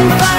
and fire.